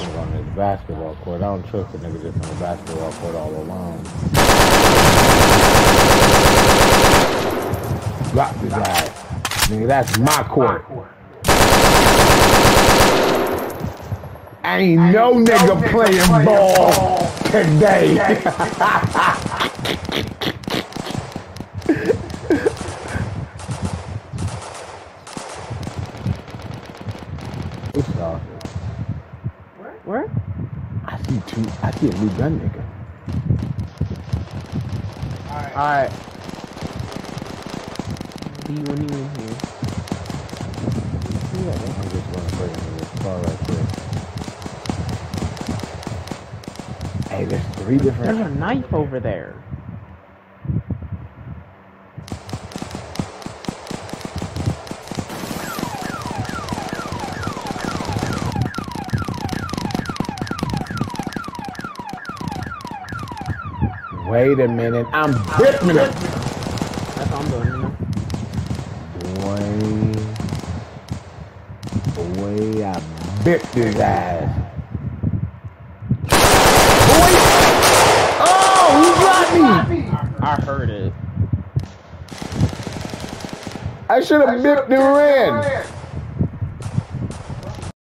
on this basketball court. I don't trust a nigga just on the basketball court all alone. Drop his ass. Nigga, that's my court. Ain't no nigga playing ball today. What's up? Where? I see two. I see a new gun nigga. Alright. See you when you in here. I'm just gonna put him in this car right there. Hey, there's three different. There's a knife over there. Wait a minute, I'm ripping it. That's all I'm doing, you? Boy, boy, I bit his ass. Boy, oh, he got me. I heard it. I should have bipped and ran.